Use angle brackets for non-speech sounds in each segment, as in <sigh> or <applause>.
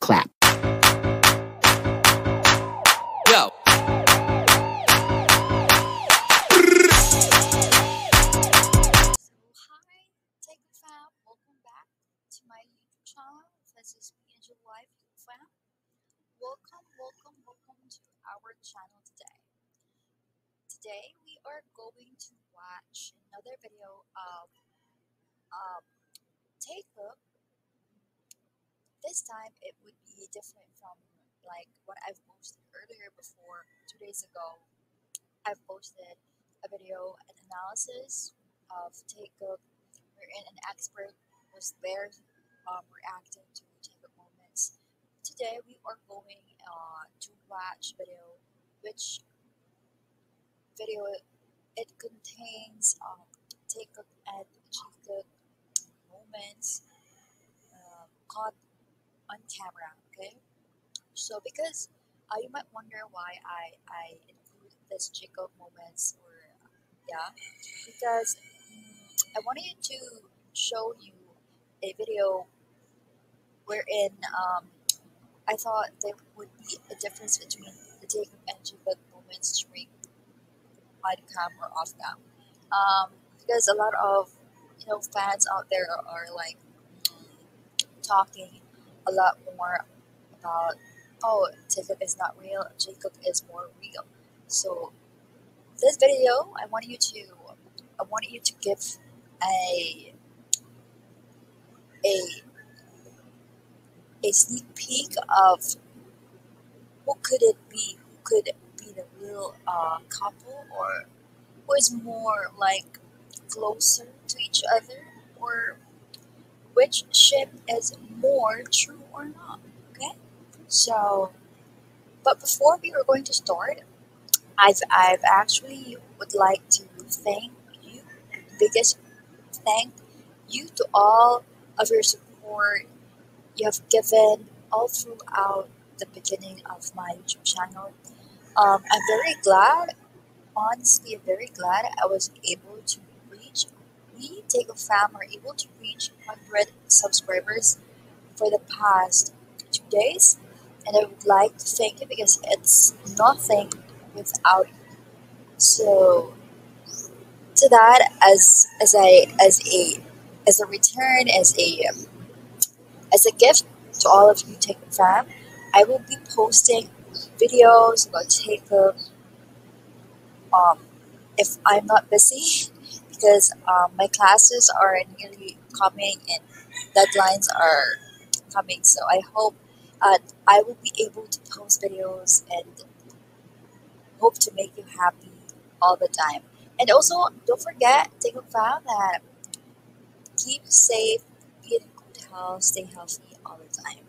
Clap. Yo. Hi, Tech Fam. Welcome back to my YouTube channel. This is me, Angel Life YouTube Fam. Welcome, welcome, welcome to our channel today. Today we are going to watch another video of um, Take Book. This time it would be different from like what I've posted earlier before. Two days ago, I've posted a video, an analysis of Taekook, wherein an expert was there um, reacting to Taekook moments. Today we are going uh, to watch video, which video it contains um, Taekook and Jikook moments uh, caught on camera. Okay, so because uh, you might wonder why I I include this Jikook moments or yeah because mm, I wanted to show you a video wherein um, I thought there would be a difference between the take and Jikook moments during on cam or off cam. Um, because a lot of you know fans out there are like talking a lot more about oh Jikook is not real, Jikook is more real. So this video I want you to I want you to give a a a sneak peek of who could it be? Who could be the real uh, couple, or who is more like closer to each other, or which ship is more true or not? Okay, so but before we are going to start, I've I've actually would like to thank you, biggest thank you to all of your support you have given all throughout the beginning of my YouTube channel. Um, I'm very glad, honestly, I'm very glad I was able to we take a fam are able to reach 100 subscribers for the past two days. And I would like to thank you because it's nothing without you. So, to that, as as I as a as a return, as a um, as a gift to all of you Take fam, I will be posting videos about Jacob. Um, if I'm not busy, because um, my classes are nearly coming and deadlines are coming, so I hope uh, I will be able to post videos and hope to make you happy all the time. And also, don't forget, take a vow that keep safe, be in good health, stay healthy all the time.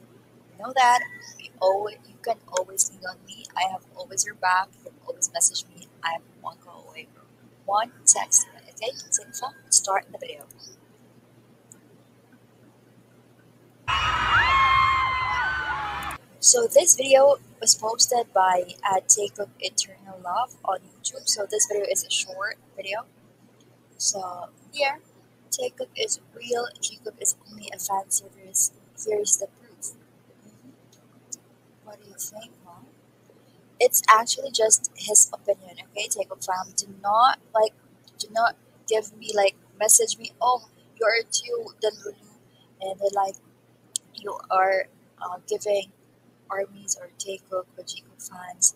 You know that we always, you can always lean on me. I have always your back. You can always message me. I am one call away, one text. Okay, take a phone. Start the video. So this video was posted by uh, Jacob Eternal Love on YouTube. So this video is a short video. So here, Jacob is real. Jacob is only a fan service. Here's the proof. What do you think, mom? It's actually just his opinion. Okay, Jacob fam. Do not like, do not give me like message me. Oh, you are too the Lulu, and then like you are uh, giving armies or or Jikook fans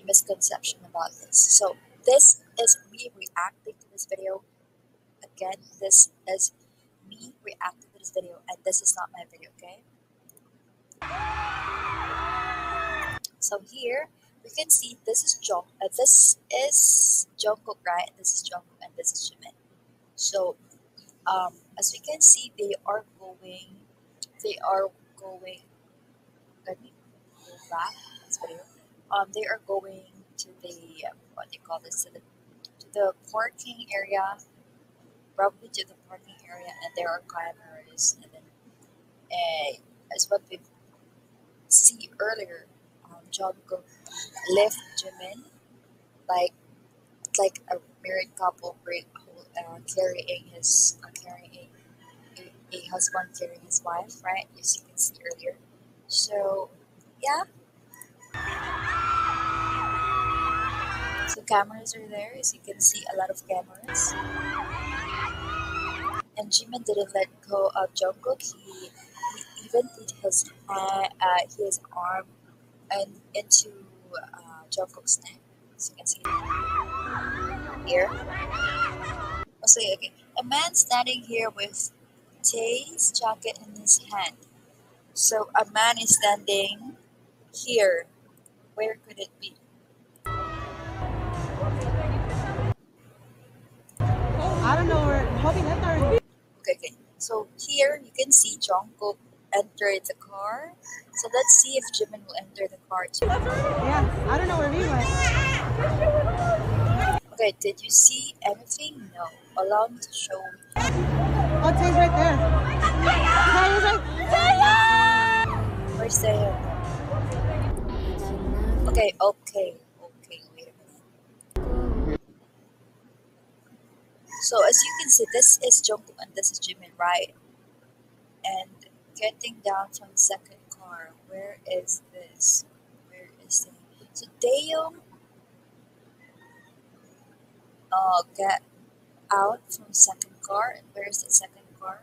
a misconception about this. So this is me reacting to this video. Again, this is me reacting to this video, and this is not my video, okay? So here we can see this is Jung. Uh, this is Jungkook, right? This is Jungkook, and this is Jimin. So um, as we can see, they are going. They are going. Let me go back. Um, they are going to the what you call this? To the, to the parking area, probably to the parking area, and there are cameras, and then uh, as what we see earlier, um, Jungkook left Jimin like like a married couple, break, uh, carrying his uh, carrying a, a, husband carrying his wife, right? As you can see earlier. So yeah. So cameras are there, as you can see, a lot of cameras. And Jimin didn't let go of Jungkook. He, he even put his hand, uh, his arm and into uh, Jungkook's neck, as you can see here. Oh, so okay, a man standing here with Tae's jacket in his hand. So a man is standing here. Where could it be? I don't know where. Hoping that there. Okay, okay. So here you can see Jungkook enter the car. So let's see if Jimin will enter the car too. Yeah, I don't know where we went. Okay, did you see anything? No. Allow me to show you. Oh, Tae's right there. Tae's right. Where's the Okay, okay, okay, wait a minute. So as you can see, this is Jungkook and this is Jimin, right? And getting down from second car, where is this? Where is it? So Daeyoung uh, get out from second car, and where is the second car?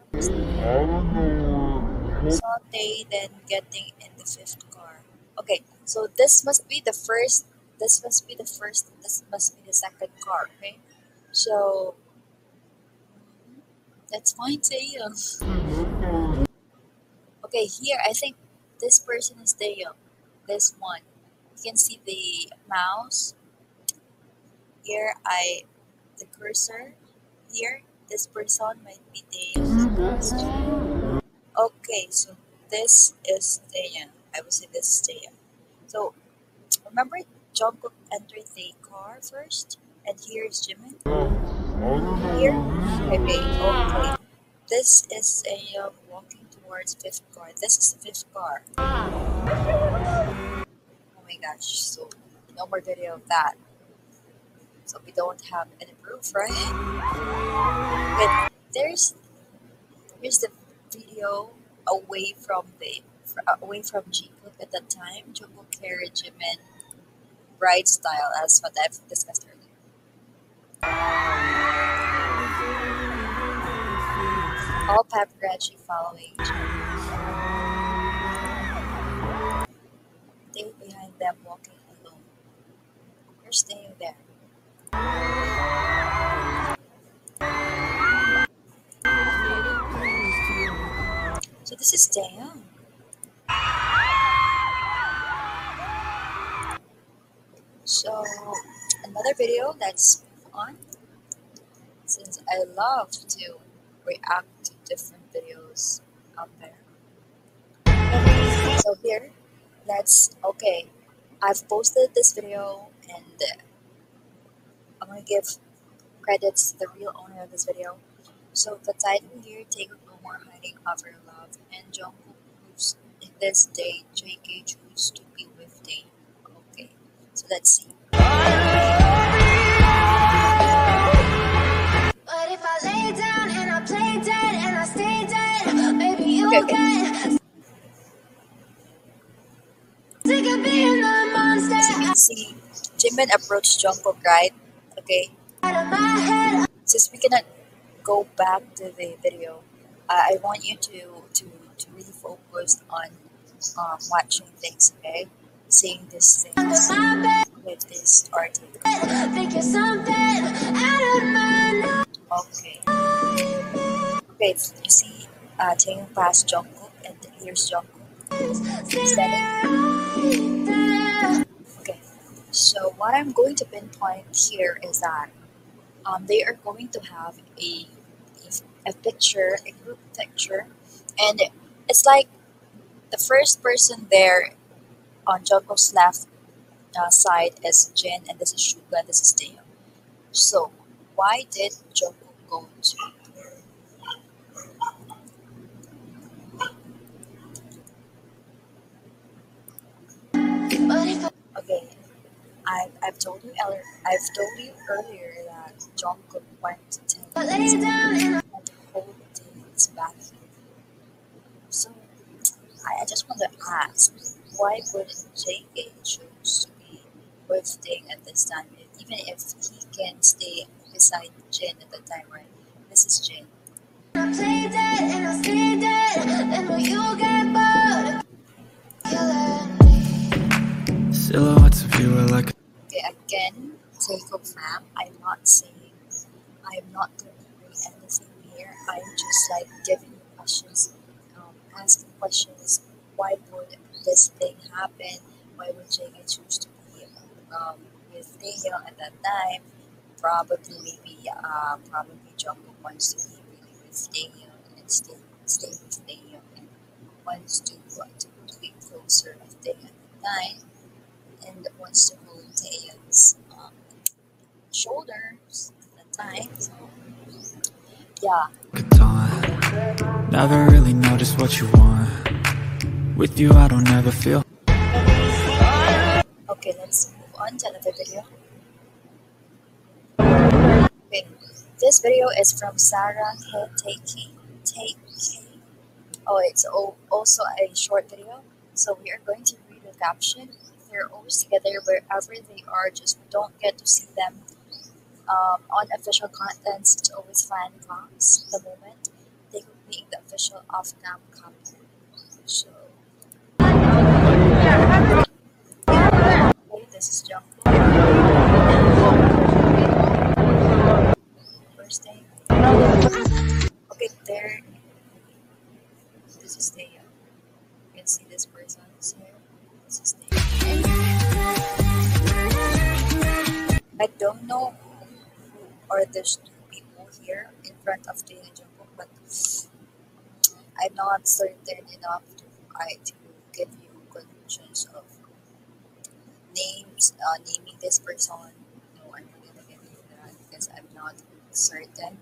Saw Tae then getting in the fifth car. Okay, so this must be the first. This must be the first. This must be the second car. Okay, so that's fine, Taeyong. <laughs> Okay, here I think this person is Taeyong. Uh, this one. You can see the mouse. Here I the cursor. Here this person might be Taeyong. Okay, so this is Taeyong. Uh, I would say this is Taeyong. Uh, so remember Jungkook entered the car first, and here is Jimin. Here, okay, okay. This is Taeyong walking towards fifth car. This is the fifth car. Oh my gosh! So no more video of that. So we don't have any proof, right? But there's there's the video away from the uh, away from Jungkook at that time. Jungkook carried Jimin bride style, as what I've discussed earlier. All paparazzi following each other. Behind them walking alone. They're staying there. So this is Daeyoung. So another video that's on since I love to react different videos out there. So here, let's okay. I've posted this video and I'm gonna give credits to the real owner of this video. So the title here, Take No More Hiding of Your Love, and Jungkook proves in this day JK choose to be with Day. Okay, so let's see. Okay, okay. see, Jimin approached Jungkook, right? Okay, since we cannot go back to the video, uh, I want you to to to really focus on um, watching things, okay? Seeing these things with this article. Okay. Okay, you see, taking past Jungkook, and here's Jungkook. Okay, so what I'm going to pinpoint here is that um, they are going to have a, a, picture, a group picture, and it's like the first person there on Jungkook's left uh, side is Jin, and this is Suga, this is Taeyong. So, why did Jungkook go to But if I Okay, I've, I've told you earlier. I've told you earlier that Jungkook went to lay down and I and hold his back. So I, I just want to ask, why wouldn't JK choose to be with Ding at this time, even if he can stay beside Jin at the time, right? This is Jin. I play dead and I stay dead. Then when you Silhouettes of you are like Okay, again, off fam. I'm not saying I'm not doing anything here. I'm just like giving you questions, um, asking questions. Why would this thing happen? Why would JK choose to be um, with Taehyung at that time? Probably, maybe, uh, probably Jungkook wants to be really with Taehyung and stay, stay with Taehyung and wants to, uh, to, be closer with Taehyung at the time and wants to hold Taehyung's um, shoulders at the time. So, yeah. dawn. Never really know just what you want. With you, I don't ever feel. Okay, let's move on to another video. Okay, this video is from Sarah Take Take. Oh, it's also a short video. So we are going to read the caption. They're always together wherever they are. Just we don't get to see them um, on official contents. It's always fan talks. The moment they could be the official off-cam couple. So. Okay, this is Jungkook. First day. Okay, there. This is Taeyeon. You can see this person is here. This is Taeyeon. I don't know who are these two people here in front of the Jungkook, but I'm not certain enough to I to give you conclusions of names, uh, naming this person. No, I'm not gonna give you that because I'm not certain.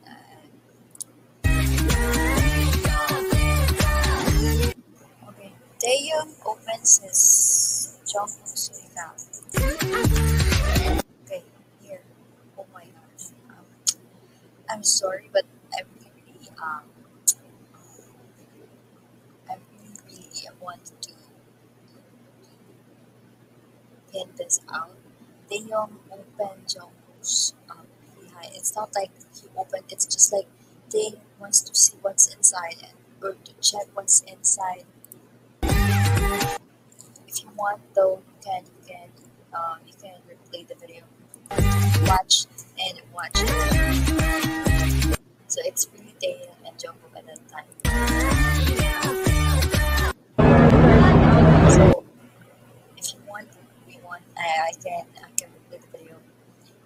Taeyong opens his Jungkook's account. Okay, here. Oh my gosh. Um, I'm sorry, but I really, um, I really, really want to pin this out. Taeyong opened Jungkook's um, behind. It's not like he opened. It's just like they wants to see what's inside and or to check what's inside. Want, though, you can you can um, you can replay the video, watch and watch. So it's really Taeyong and Jungkook at that time. So if you want, we want. I, I can I can replay the video.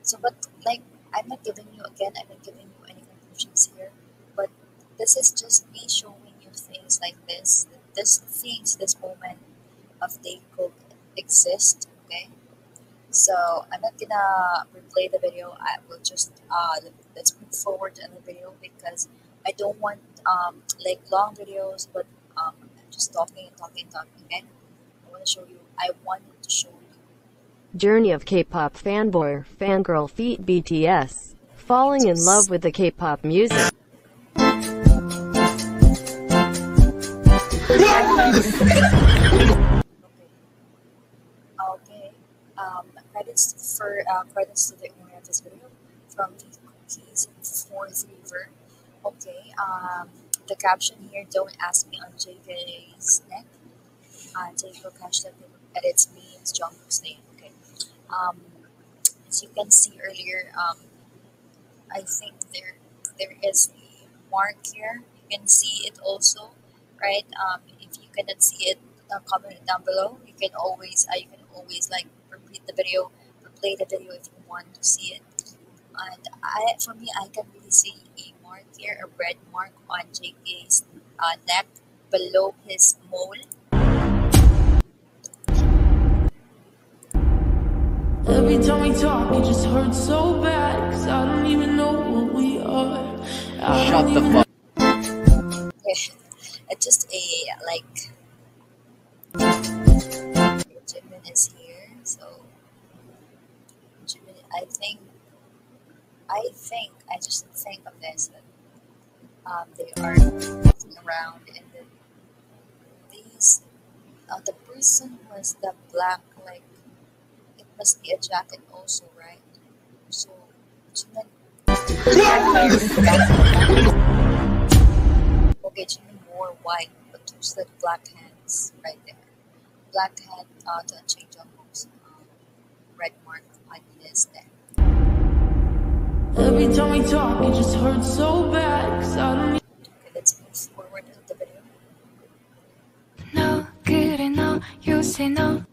So, but like I'm not giving you again. I'm not giving you any conclusions here. But this is just me showing you things like this. This things, this moment of they could exist. Okay. So I'm not gonna replay the video. I will just uh let's move forward in the video because I don't want um like long videos, but um I'm just talking and talking and talking. Okay. I want to show you. I wanted to show you. Journey of K-pop fanboy, fangirl feat BTS. Falling in love with the K-pop music. <laughs> Okay. Um, for uh, credits to the owner of this video from the cookies fourth river. Okay. Um, the caption here: Don't ask me on JK's neck. Uh, Jacob hashtag edits means Jungkook's name. Okay. Um, as you can see earlier, um, I think there there is the mark here. You can see it also, right? Um, if you cannot see it, uh, comment it down below. You can always uh, you can always like repeat the video, replay the video if you want to see it. And I, for me, I can really see a mark here, a red mark on JK's uh, neck below his mole. Every time we talk, it just hurts so bad. Cause I don't even know what we are. I Shut the fuck. <laughs> it's just a like Jimin is here, so Jimin. I think, I think, I just think of this that um, they are walking around, and then these uh, the person was the black, like it must be a jacket also, right? So, Jimin. Okay, Jimin wore white, but who's the black hands right there? Black hand uh, touching Jungkook's um, red mark happiness there. Every time we talk, it just hurts so bad. Cause I don't okay, let's move forward the video. No, you say no.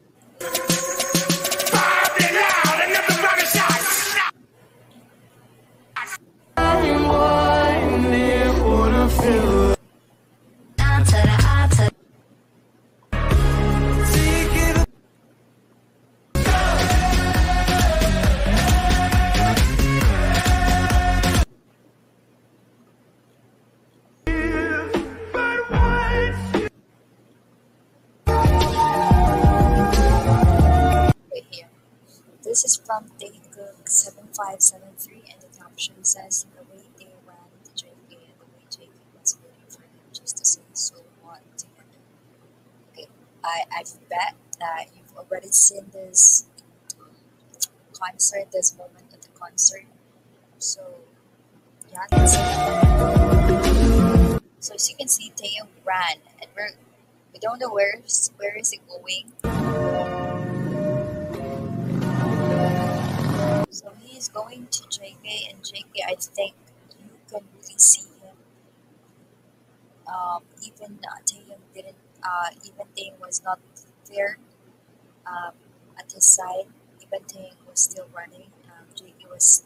Datecook7573 and the caption says the way they ran to JK and the way JK was waiting for him just to say so what together. Okay, I, I bet that you've already seen this concert, this moment at the concert. So, yeah, that's. So as you can see, Taeyong ran and we're, we don't know where, where is it going. So he is going to JK, and JK, I think you can really see him. Um, even uh, didn't, uh, even Taeyong was not there um, at his side. Even Taeyong was still running. Um, JK was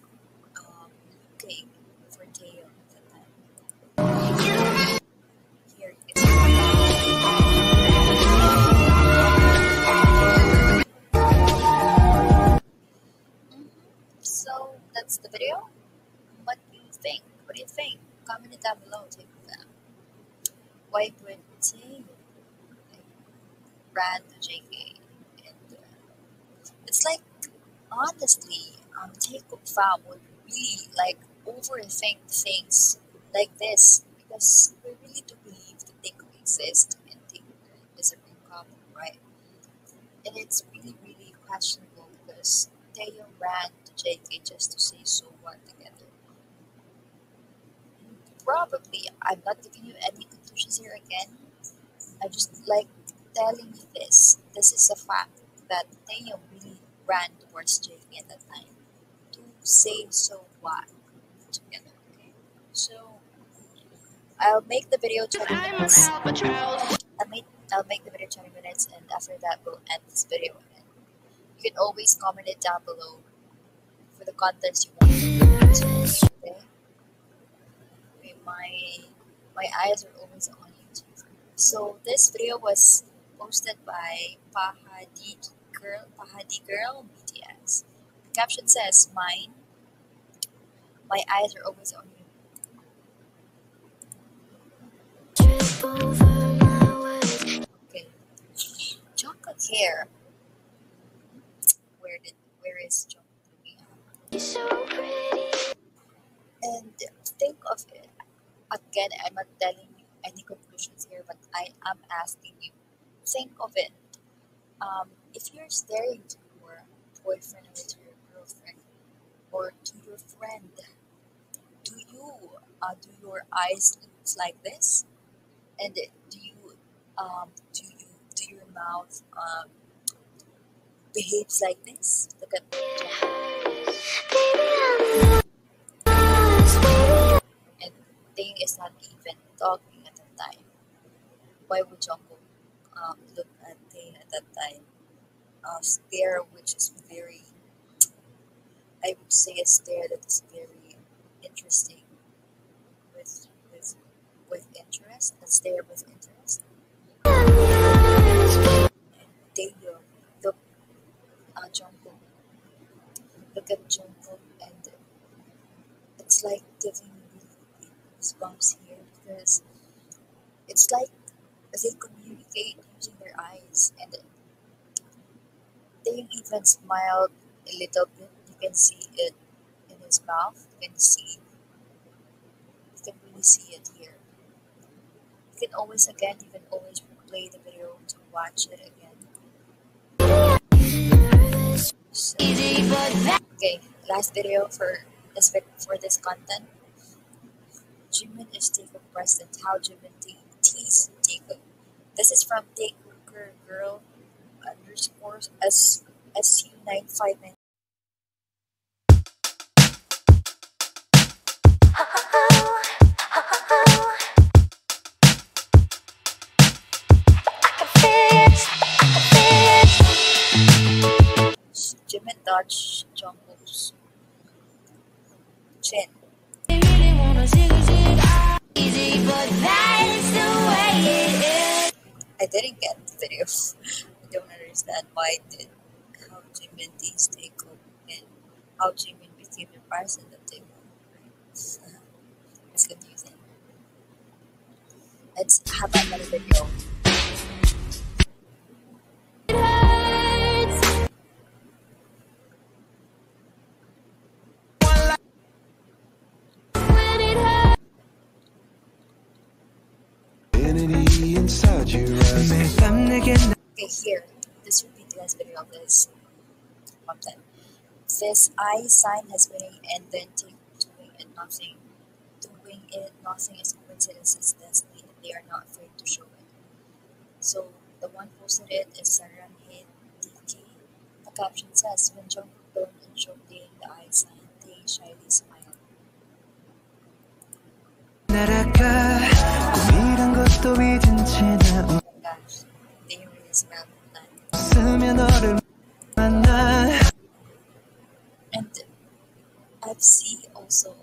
um, looking that's the video. What do you think? What do you think? Comment it down below. Take would say ran to JK? And uh, it's like honestly, um, Taekook Fam would really like overthink things like this because we really do believe that they could exist and think is a real couple, right? And it's really, really questionable because Taeyong ran just to say so what together. Probably, I'm not giving you any conclusions here again. I just like telling you this. This is a fact that Taeyong really ran towards JK at that time to say so what together. Okay, so I'll make the video 20 minutes. I'll make I'll make the video 20 minutes, and after that we'll end this video. And you can always comment it down below for the contents you want. Okay. Okay, my my eyes are always on YouTube. So this video was posted by Pahadi Girl Pahadi Girl BTS. The caption says, "Mine. My eyes are always on you." Okay. Chocolate hair. Where did where is chocolate? And think of it. Again, I'm not telling you any conclusions here, but I am asking you. Think of it. Um, if you're staring to your boyfriend or to your girlfriend or to your friend, do you uh, do your eyes look like this? And do you um, do you do your mouth um, behaves like this? Look at and Thing is not even talking at the time. Why would Jungkook um, look at Thing at that time? Uh, stare, which is very, I would say, a stare that is very interesting with with with interest. A stare with interest. At Jungkook, and it's like giving me goosebumps here because it's like they communicate using their eyes, and they even smiled a little bit. You can see it in his mouth. You can see, you can really see it here. You can always, again, you can always play the video to watch it again. Okay, last video for this for this content. Jimin is Jacob President. How Jimin te- teased Jacob. This is from Take Hooker Girl underscore S SU nine five nine. Touched Jungkook's chin. I didn't get the video. I don't understand why did how Jimin teased Taekook and how Jimin became the president of Taekook. Right? <laughs> it's confusing. Let's have another video. Here. This would be the last video of this content. This I sign has been and then doing it nothing. Doing it nothing is coincidence, it's destiny, and they are not afraid to show it. So the one posted it is Saran DK. The caption says when Jungkook learned and showed the I sign, they shyly smiled. And I've seen also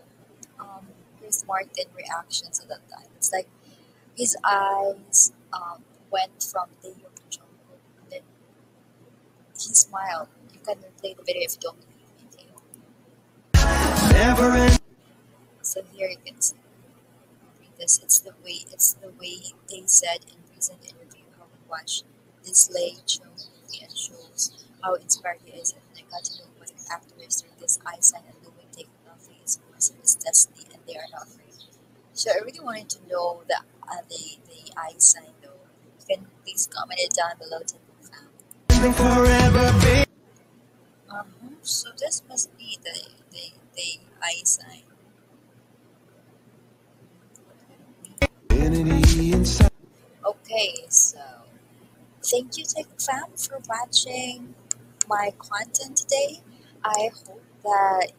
um, Chris Martin reactions at that time. It's like his eyes um, went from the Jungkook, and then he smiled. You can replay the video if you don't believe So here you can see this. It's the way it's the way they said in recent interview how he watched this late show and shows how inspired he is and I got to know by is through this eye sign and the way nothing is person is destiny and they are not free. So I really wanted to know the uh, the the eye sign though. You can please comment it down below to confirm. forever Uh-huh. So this must be the the the eye thank you, Tech Fam, for watching my content today. I hope that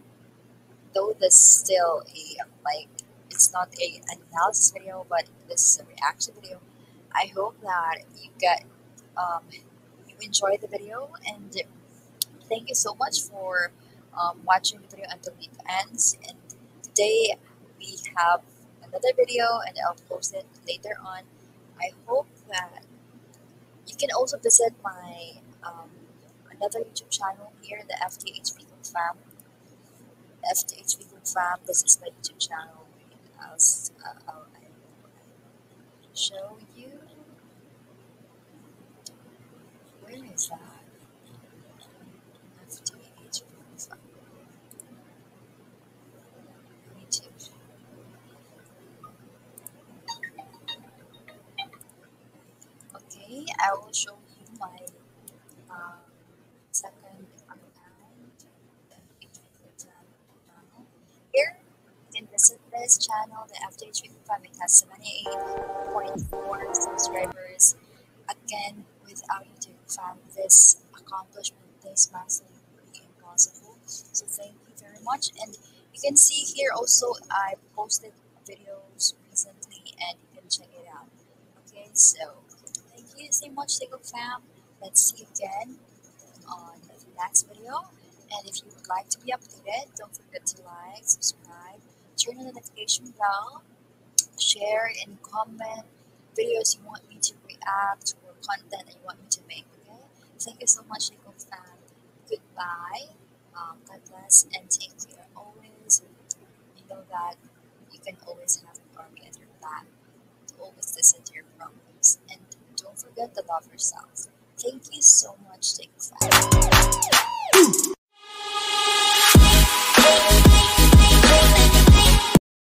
though this is still a like it's not a analysis video, but this is a reaction video. I hope that you get um, you enjoy the video and thank you so much for um, watching the video until it ends. And today we have another video and I'll post it later on. I hope that you can also visit my um, another YouTube channel here, the FTH Vegan Fam. FTH Fam. This is my YouTube channel. I'll, uh, I'll, I'll show you. Where is that? FTH Vegan Fam. YouTube. Okay, I will show you my um, second account. Here, you can visit this channel, the FTH Fam. It has 78.4 subscribers. Again, without YouTube fam, this accomplishment, this massive would be impossible. So thank you very much. And you can see here also, I posted videos recently and you can check it out. Okay, so you so much, Lego fam. Let's see you again on the next video. And if you would like to be updated, don't forget to like, subscribe, turn on the notification bell, share and comment videos you want me to react or content that you want me to make. Okay? Thank you so much, Lego fam. Goodbye. Um, God bless and take care always. You know that you can always have an army your back to always listen to your problems. And don't forget to love yourself. Thank you so much, Take Five.